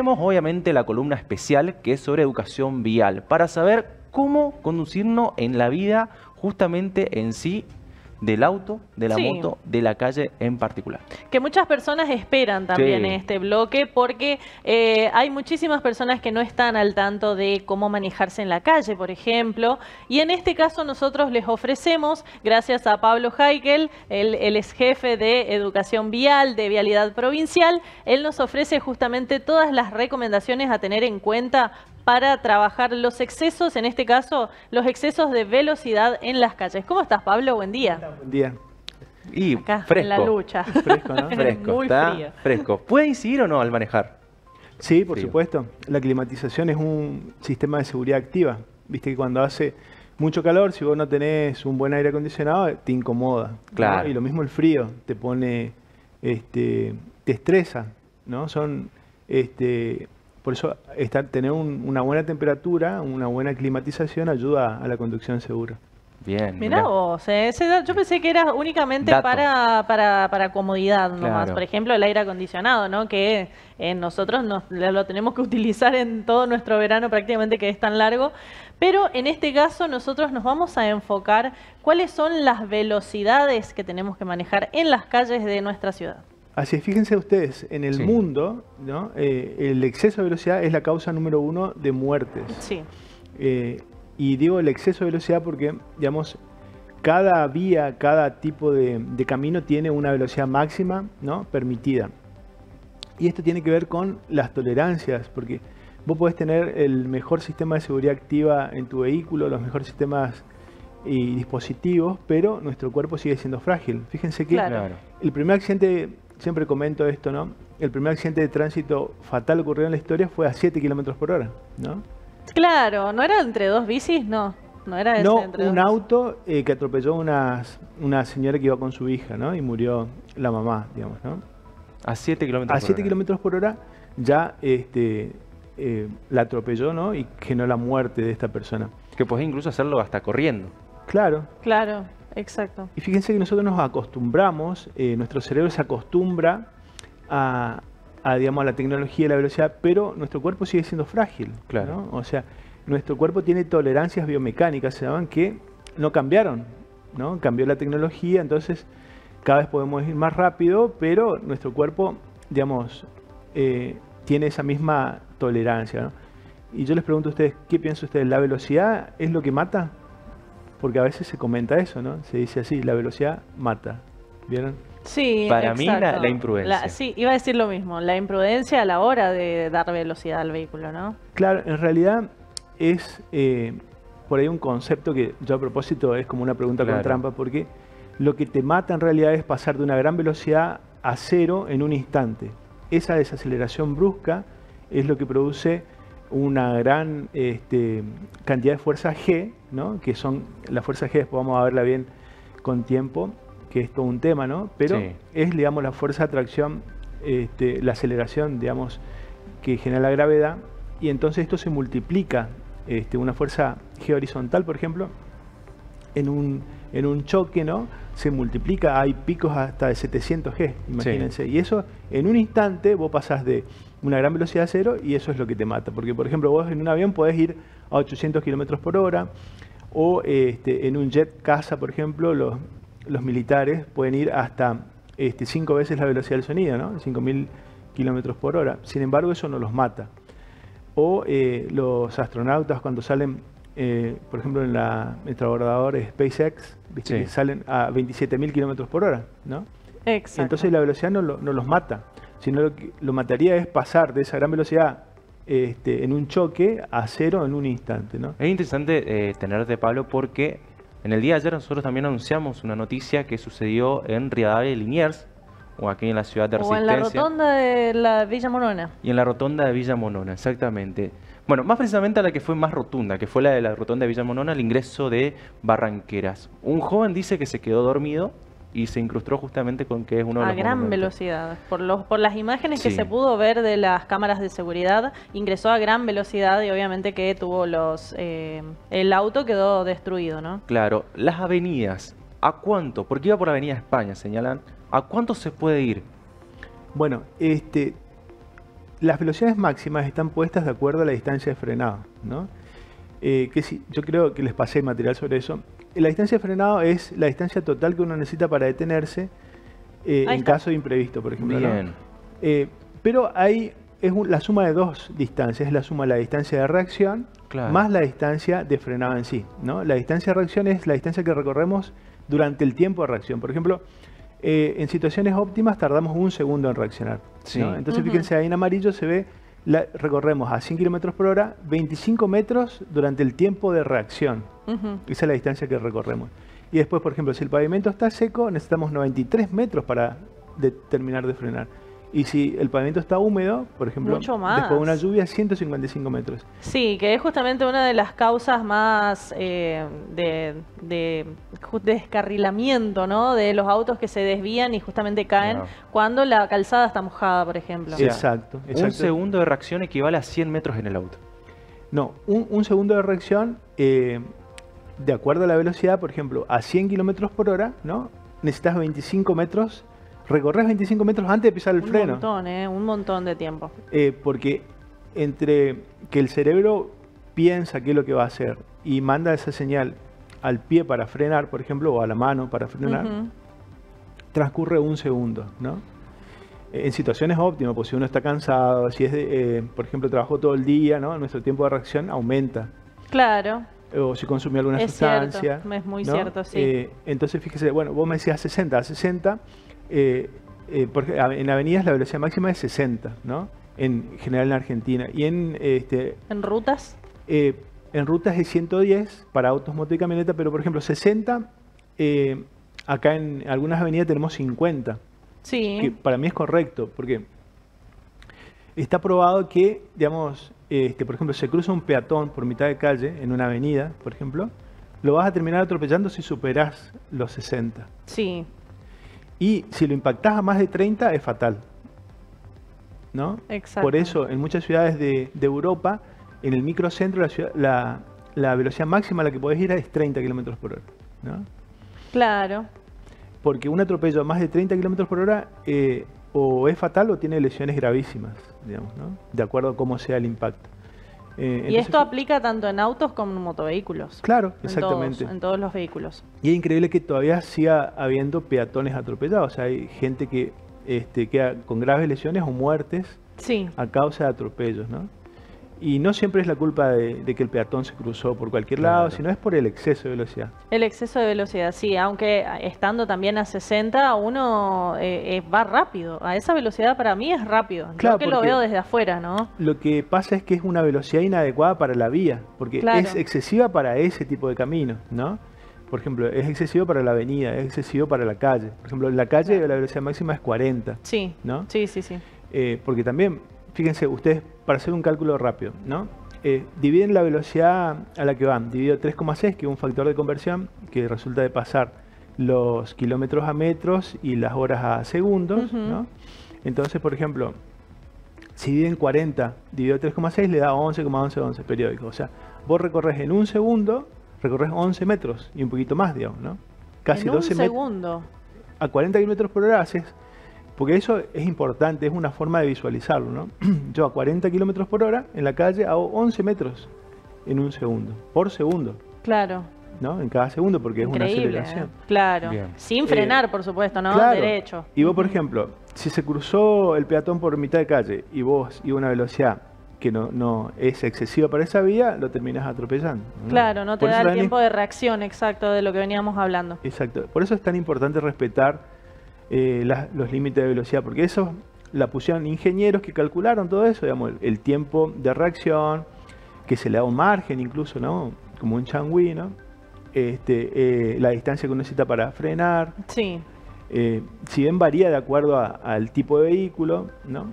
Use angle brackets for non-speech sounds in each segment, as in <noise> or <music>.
Tenemos obviamente la columna especial que es sobre educación vial para saber cómo conducirnos en la vida justamente en sí del auto, de la Sí. moto, de la calle en particular. Que muchas personas esperan también Sí. este bloque porque eh, hay muchísimas personas que no están al tanto de cómo manejarse en la calle, por ejemplo. Y en este caso nosotros les ofrecemos, gracias a Pablo Heikel, él, él es jefe de Educación Vial de Vialidad Provincial, él nos ofrece justamente todas las recomendaciones a tener en cuenta para trabajar los excesos, en este caso, los excesos de velocidad en las calles. ¿Cómo estás, Pablo? Buen día. Buen día. Y Acá, fresco. en la lucha. Fresco, ¿no? <laughs> Fresco, Muy está frío. fresco. ¿Puede incidir o no al manejar? Sí, por Frío. supuesto. La climatización es un sistema de seguridad activa. Viste que cuando hace mucho calor, si vos no tenés un buen aire acondicionado, te incomoda. ¿no? Claro. Y lo mismo el frío, te pone, este, te estresa, ¿no? Son, este, por eso estar, tener un- una buena temperatura, una buena climatización ayuda a la conducción segura. Bien. Mirá vos, eh, ese da- yo pensé que era únicamente para, para, para comodidad nomás. Claro. Por ejemplo, el aire acondicionado, ¿no? Que eh, nosotros nos, lo tenemos que utilizar en todo nuestro verano prácticamente que es tan largo. Pero en este caso nosotros nos vamos a enfocar cuáles son las velocidades que tenemos que manejar en las calles de nuestra ciudad. Así es, fíjense ustedes, en el Sí. mundo, ¿no? Eh, el exceso de velocidad es la causa número uno de muertes. Sí, Eh, y digo el exceso de velocidad porque, digamos, cada vía, cada tipo de, de camino tiene una velocidad máxima ¿no? permitida. Y esto tiene que ver con las tolerancias, porque vos podés tener el mejor sistema de seguridad activa en tu vehículo, los mejores sistemas y dispositivos, pero nuestro cuerpo sigue siendo frágil. Fíjense que Claro. El primer accidente, siempre comento esto, ¿no? El primer accidente de tránsito fatal ocurrido en la historia fue a 7 kilómetros por hora, ¿no? claro, ¿no era entre dos bicis? No, no era ese No, entre un dos. auto eh, que atropelló una, una señora que iba con su hija, ¿no? Y murió la mamá, digamos, ¿no? A 7 kilómetros A por 7 hora. kilómetros por hora ya este, eh, la atropelló, ¿no? Y generó la muerte de esta persona. Que podés incluso hacerlo hasta corriendo. Claro. Claro, exacto. Y fíjense que nosotros nos acostumbramos, eh, nuestro cerebro se acostumbra a, a, digamos, a la tecnología y la velocidad, pero nuestro cuerpo sigue siendo frágil. Claro. ¿no? O sea, nuestro cuerpo tiene tolerancias biomecánicas, se llaman, que no cambiaron. ¿no? Cambió la tecnología, entonces cada vez podemos ir más rápido, pero nuestro cuerpo, digamos, eh, tiene esa misma tolerancia. ¿no? Y yo les pregunto a ustedes, ¿qué piensan ustedes? ¿La velocidad es lo que mata? Porque a veces se comenta eso, ¿no? Se dice así, la velocidad mata. ¿Vieron? Sí, Para mí, la- la imprudencia. sí, iba a decir lo mismo, la imprudencia a la hora de dar velocidad al vehículo, ¿no? Claro, en realidad es eh, por ahí un concepto que yo a propósito es como una pregunta Claro. con trampa, porque lo que te mata en realidad es pasar de una gran velocidad a cero en un instante. Esa desaceleración brusca es lo que produce una gran este, cantidad de fuerza G, ¿no? que son la fuerza G, después vamos a verla bien con tiempo, que es todo un tema, ¿no? pero Sí. es digamos, la fuerza de atracción, este, la aceleración digamos, que genera la gravedad, y entonces esto se multiplica, este, una fuerza G horizontal, por ejemplo, en un, en un choque, ¿no? Se multiplica, hay picos hasta de 700 G, imagínense. Y eso, en un instante, vos pasás de una gran velocidad a cero y eso es lo que te mata. Porque, por ejemplo, vos en un avión podés ir a 800 kilómetros por hora o este, en un jet caza, por ejemplo, los, los militares pueden ir hasta este, cinco veces la velocidad del sonido, ¿no? 5.000 kilómetros por hora. Sin embargo, eso no los mata o eh, los astronautas cuando salen, eh, por ejemplo, en la el transbordador SpaceX, ¿viste? Sí. que salen a 27.000 kilómetros por hora, ¿no? Exacto. Entonces la velocidad no, lo- no los mata, sino lo que lo mataría es pasar de esa gran velocidad este, en un choque a cero en un instante, ¿no? Es interesante eh, tenerte, Pablo, porque en el día de ayer nosotros también anunciamos una noticia que sucedió en Rivadavia de Liniers, o aquí en la ciudad de o en la Resistencia. rotonda de la Villa Monona. Y en la rotonda de Villa Monona, exactamente. Bueno, más precisamente a la que fue más rotunda, que fue la de la rotonda de Villa Monona, el ingreso de Barranqueras. Un joven dice que se quedó dormido y se incrustó justamente con que es uno de A los gran monumentos. velocidad. Por, los, por las imágenes que se pudo ver de las cámaras de seguridad, ingresó a gran velocidad y obviamente que tuvo los... eh, el auto quedó destruido, ¿no? Claro, las avenidas, ¿a cuánto? Porque iba por Avenida España, señalan. ¿A cuánto se puede ir? Bueno, este, las velocidades máximas están puestas de acuerdo a la distancia de frenado, ¿no? Eh, que si, yo creo que les pasé material sobre eso. La distancia de frenado es la distancia total que uno necesita para detenerse eh, en caso de imprevisto, por ejemplo. Bien. Eh, pero hay es la suma de dos distancias, es la suma de la distancia de reacción más la distancia de frenado en sí. ¿no? La distancia de reacción es la distancia que recorremos durante el tiempo de reacción. Por ejemplo, eh, en situaciones óptimas tardamos un segundo en reaccionar. Entonces fíjense ahí en amarillo se ve, la, recorremos a 100 km por hora 25 metros durante el tiempo de reacción. Esa es la distancia que recorremos. Y después, por ejemplo, si el pavimento está seco, necesitamos 93 metros para terminar de frenar. Y si el pavimento está húmedo, por ejemplo, después de una lluvia, 155 metros. Sí, que es justamente una de las causas más eh, de, descarrilamiento, ¿no? De los autos que se desvían y justamente caen cuando la calzada está mojada, por ejemplo. exacto, Un segundo de reacción equivale a 100 metros en el auto. No, un, segundo de reacción, eh, de acuerdo a la velocidad, por ejemplo, a 100 kilómetros por hora, ¿no? Necesitas 25 metros recorres 25 metros antes de pisar el freno. Un montón, ¿eh? Un montón de tiempo. Eh, porque entre que el cerebro piensa qué es lo que va a hacer y manda esa señal al pie para frenar, por ejemplo, o a la mano para frenar, transcurre un segundo, ¿no? En situaciones óptimas, pues si uno está cansado, si es, eh, por ejemplo, trabajó todo el día, ¿no? Nuestro tiempo de reacción aumenta. Claro. O si consumió alguna sustancia. es muy cierto, sí. Eh, entonces, fíjese, bueno, vos me decías 60, a 60 eh, eh, porque en avenidas la velocidad máxima es 60, ¿no? En general en Argentina. Y en, este, ¿En rutas? En rutas es 110 para autos, moto y camioneta, pero por ejemplo 60, acá en algunas avenidas tenemos 50. Sí. Que para mí es correcto, porque está probado que, digamos, este, por ejemplo, se cruza un peatón por mitad de calle en una avenida, por ejemplo, lo vas a terminar atropellando si superás los 60. Sí. Y si lo impactas a más de 30 es fatal. ¿No? Exacto. Por eso en muchas ciudades de, Europa, en el microcentro, la, la, velocidad máxima a la que podés ir es 30 km por hora. ¿no? Claro. Porque un atropello a más de 30 km por hora eh, o es fatal o tiene lesiones gravísimas, digamos, ¿no? de acuerdo a cómo sea el impacto. Eh, y esto aplica tanto en autos como en motovehículos. Claro, exactamente. En todos, los vehículos. Y es increíble que todavía siga habiendo peatones atropellados. O sea, hay gente que este, queda con graves lesiones o muertes a causa de atropellos, ¿no? Y no siempre es la culpa de, que el peatón se cruzó por cualquier lado, sino es por el exceso de velocidad. El exceso de velocidad, sí, aunque estando también a 60, uno eh, eh, va rápido. A esa velocidad para mí es rápido. Claro, Yo que lo veo desde afuera, ¿no? Lo que pasa es que es una velocidad inadecuada para la vía, porque es excesiva para ese tipo de camino, ¿no? Por ejemplo, es excesivo para la avenida, es excesivo para la calle. Por ejemplo, en la calle la velocidad máxima es 40. Sí, ¿no? sí, sí, sí. Eh, porque también fíjense, ustedes, para hacer un cálculo rápido, ¿no? Eh, dividen la velocidad a la que van, dividido 3,6, que es un factor de conversión que resulta de pasar los kilómetros a metros y las horas a segundos, ¿no? Entonces, por ejemplo, si dividen 40 dividido 3,6 le da 11,1111 periódicos. O sea, vos recorres en un segundo, recorres 11 metros y un poquito más, digamos, ¿no? Casi en 12 un segundo. A 40 kilómetros por hora haces porque eso es importante, es una forma de visualizarlo, ¿no? <clears throat> Yo a 40 kilómetros por hora en la calle hago 11 metros en un segundo, por segundo. Claro. ¿no? En cada segundo, porque es una aceleración. ¿eh? Claro. Sin frenar, eh, por supuesto, ¿no? Derecho. Y vos, por ejemplo, si se cruzó el peatón por mitad de calle y vos y una velocidad que no, no es excesiva para esa vía, lo terminas atropellando. Claro, no te da el tiempo de reacción exacto de lo que veníamos hablando. Exacto. Por eso es tan importante respetar eh, los límites de velocidad, porque eso la pusieron ingenieros que calcularon todo eso, digamos, el, tiempo de reacción, que se le da un margen incluso, ¿no? Como un changui, ¿no? Este, eh, la distancia que uno necesita para frenar. Sí. Eh, si bien varía de acuerdo al tipo de vehículo, ¿no?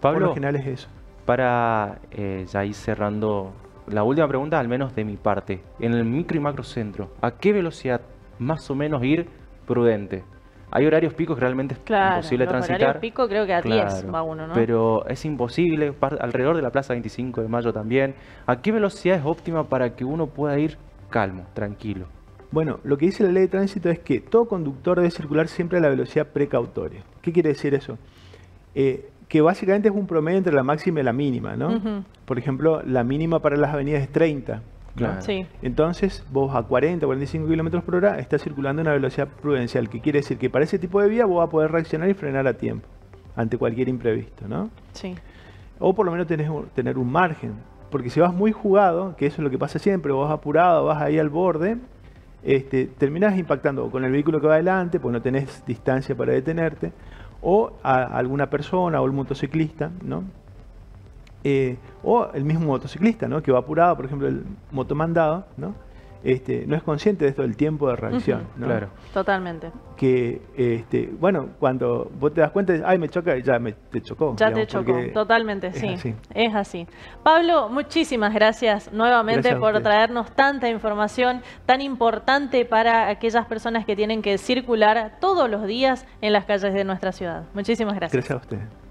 Pablo, Por lo general es eso. Para ya ir cerrando la última pregunta, al menos de mi parte. En el micro y macro centro, ¿a qué velocidad más o menos ir prudente? Hay horarios picos que realmente es imposible transitar. Horarios pico creo que a 10 va uno, ¿no? Pero es imposible, alrededor de la Plaza 25 de Mayo también. ¿A qué velocidad es óptima para que uno pueda ir calmo, tranquilo? Bueno, lo que dice la ley de tránsito es que todo conductor debe circular siempre a la velocidad precautoria. ¿Qué quiere decir eso? Eh, que básicamente es un promedio entre la máxima y la mínima, ¿no? Por ejemplo, la mínima para las avenidas es 30. Claro. Sí. Entonces, vos a 40, 45 kilómetros por hora estás circulando a una velocidad prudencial, que quiere decir que para ese tipo de vía vos vas a poder reaccionar y frenar a tiempo ante cualquier imprevisto, ¿no? Sí. O por lo menos tenés tener un margen. Porque si vas muy jugado, que eso es lo que pasa siempre, vos vas apurado, vas ahí al borde, este, terminás impactando con el vehículo que va adelante, porque no tenés distancia para detenerte, o a alguna persona o el motociclista, ¿no? Eh, o el mismo motociclista, ¿no? Que va apurado, por ejemplo, el motomandado, ¿no? Este, no es consciente de esto del tiempo de reacción. ¿no? Claro. Totalmente. que este, bueno, cuando vos te das cuenta, ay, me choca, ya me, te chocó. Ya digamos, te chocó, totalmente, es sí. así. Es así. Pablo, muchísimas gracias nuevamente Gracias por traernos tanta información tan importante para aquellas personas que tienen que circular todos los días en las calles de nuestra ciudad. Muchísimas gracias. Gracias a ustedes.